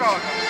droga.